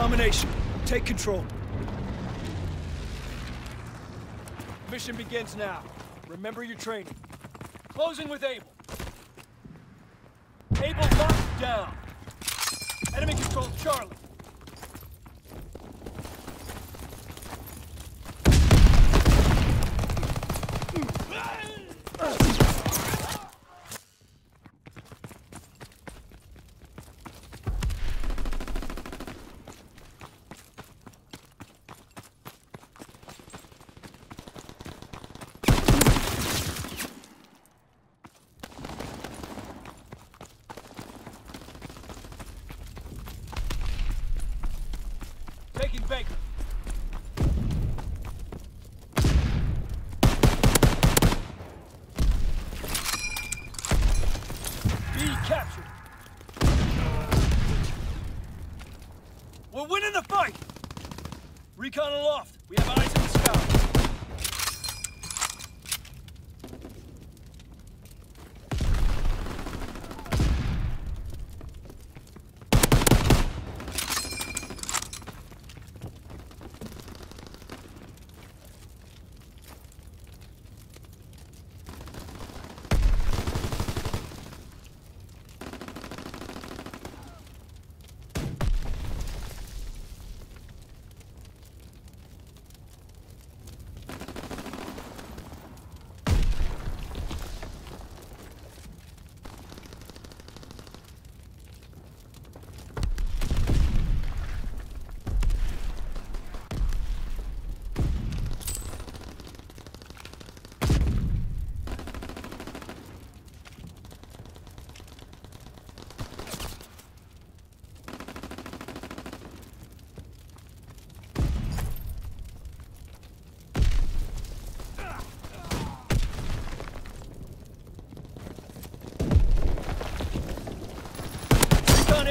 Domination. Take control. Mission begins now. Remember your training. Closing with Able. Able locked down. Enemy controls Charlie.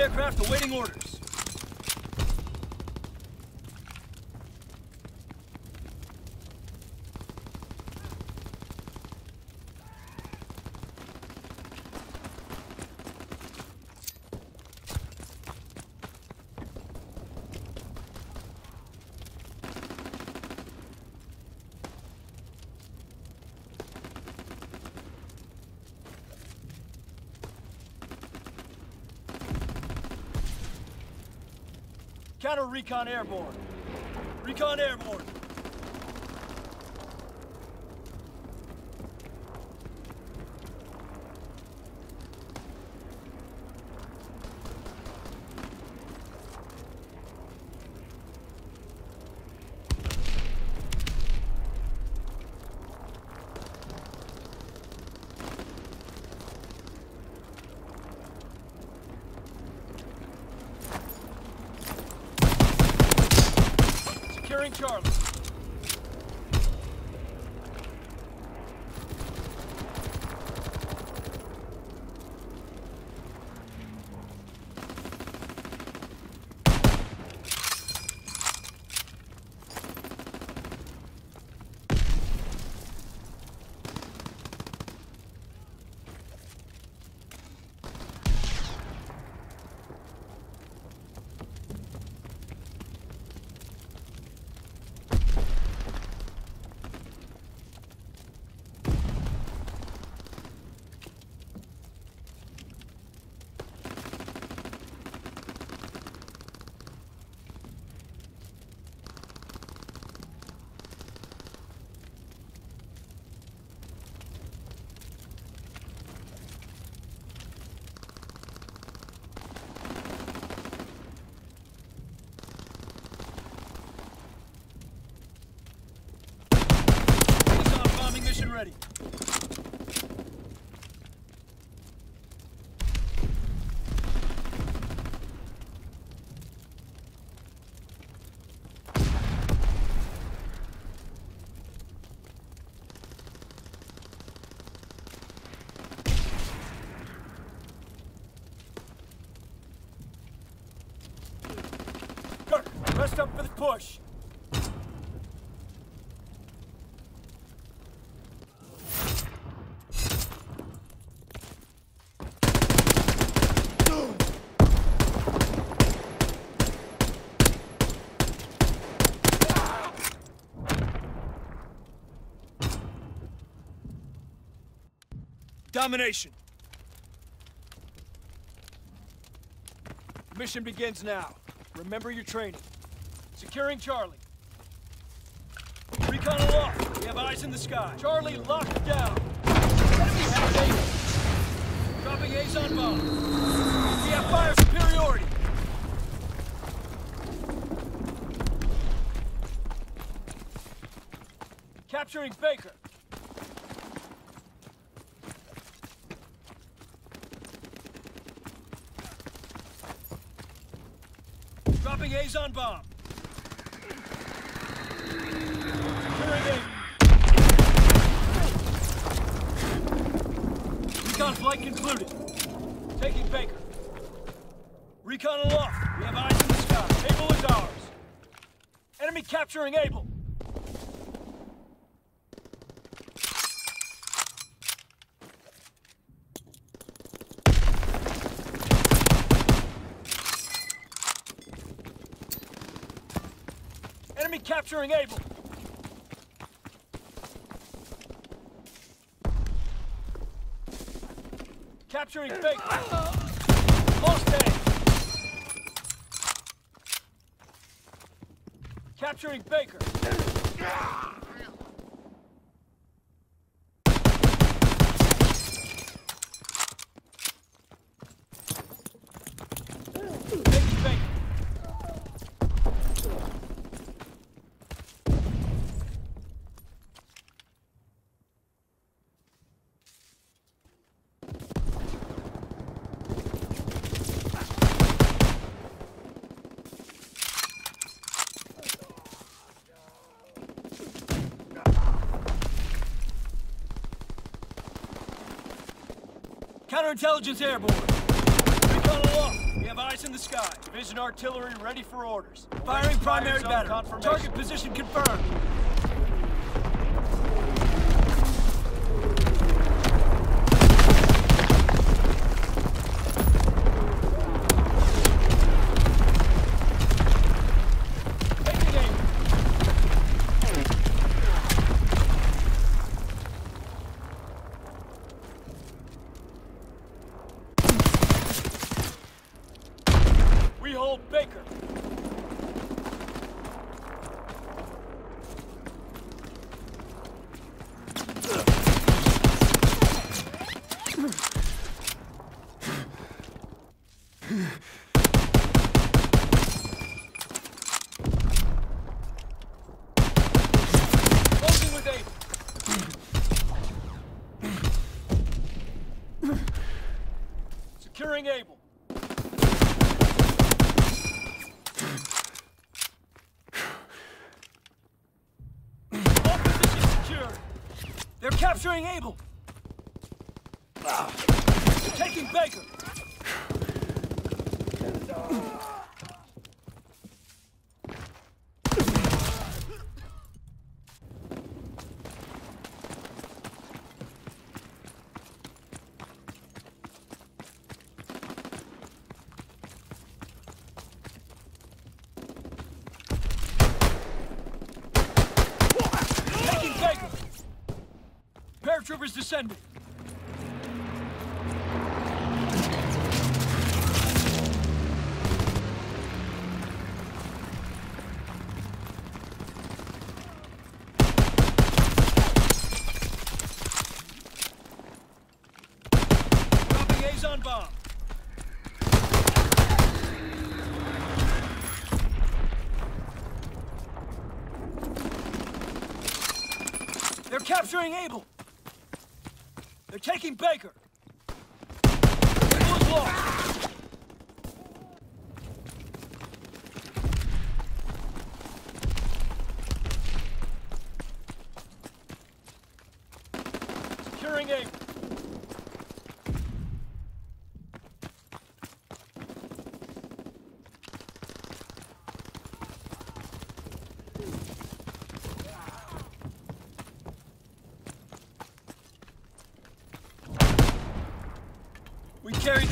Aircraft awaiting orders. Counter recon airborne. Recon airborne. Securing Charlie. Up for the push. Domination. Mission begins now. Remember your training. Securing Charlie. Recon aloft. We have eyes in the sky. Charlie locked down. Enemy. Dropping A's on bomb. We have fire superiority. Capturing Baker. Dropping A's on bomb. Securing A. Recon flight concluded. Taking Baker. Recon aloft. We have eyes in the sky. Able is ours. Enemy capturing Able. Enemy capturing Able. Capturing Baker. Lost A. Capturing Baker. Taking Baker. Counterintelligence airborne. Recon aloft. We have eyes in the sky. Division artillery ready for orders. Firing primary battery. Target position confirmed. Taking aim. We hold Baker. Closing with Able. Securing Able. All positions secured. They're capturing Able. Ah. Taking Baker. Taking Baker. On bomb. They're capturing Able. They're taking Baker. Securing Able.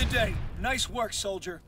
Carried the day. Nice work, soldier.